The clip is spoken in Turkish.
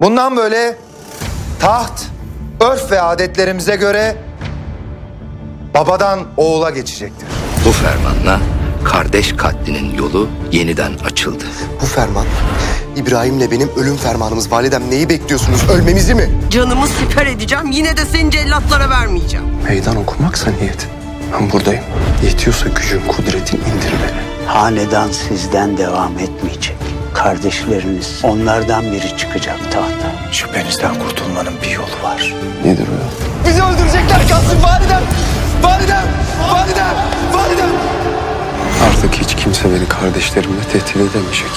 Bundan böyle taht, örf ve adetlerimize göre babadan oğula geçecektir. Bu fermanla kardeş katlinin yolu yeniden açıldı. Bu ferman İbrahim'le benim ölüm fermanımız. Validem neyi bekliyorsunuz? Ölmemizi mi? Canımı siper edeceğim. Yine de seni cellatlara vermeyeceğim. Meydan okumaksa niyet. Ben buradayım. Yetiyorsa gücün, kudretin indir beni. Hanedan sizden devam etmeyecek. Kardeşleriniz onlardan biri çıkacak tahta. Şüphenizden kurtulmanın bir yolu var. Nedir o? Bizi öldürecekler kalsın validem! Validem! Validem! Validem! Artık hiç kimse beni kardeşlerimle tehdit edemeyecek.